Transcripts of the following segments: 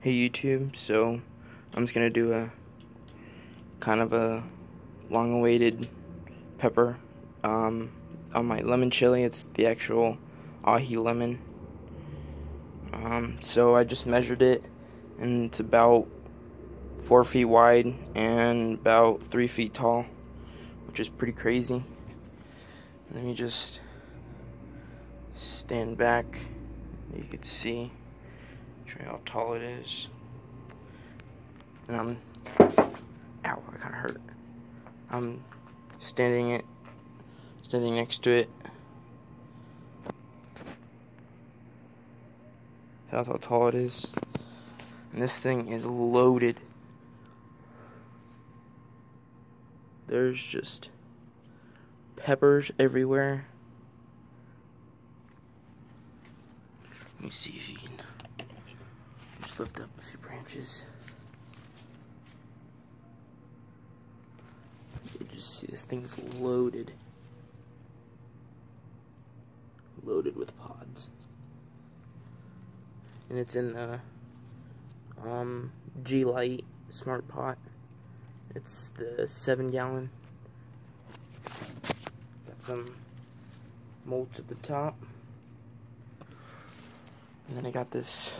Hey YouTube, so I'm just gonna do a kind of a long awaited pepper um, on my lemon chili. It's the actual aji lemon. Um, so I just measured it and it's about four feet wide and about three feet tall, which is pretty crazy. Let me just stand back. You can see Show you how tall it is. And I'm, ow, I kind of hurt. I'm standing it, standing next to it. That's how tall it is. And this thing is loaded. There's just peppers everywhere. Let me see if you can lift up a few branches. You just see this thing's loaded. Loaded with pods. And it's in the um, G-Lite Smart Pot. It's the 7 gallon. Got some mulch at the top. And then I got this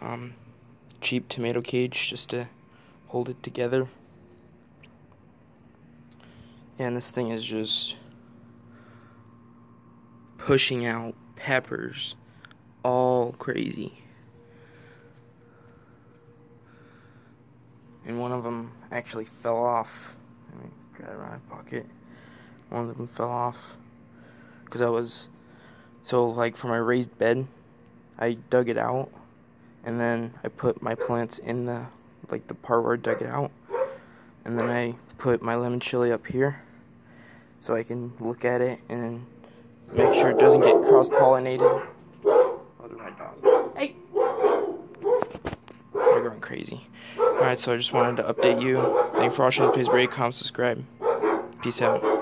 um, cheap tomato cage just to hold it together. and this thing is just pushing out peppers all crazy. And one of them actually fell off. Let me grab it of my pocket. One of them fell off because I was so like for my raised bed, I dug it out and then I put my plants in the like the part where I dug it out and then I put my lemon chili up here so I can look at it and make sure it doesn't get cross-pollinated. my dog. Hey! They're going crazy. Alright, so I just wanted to update you. Thank you for watching. Please rate, comment, subscribe. Peace out.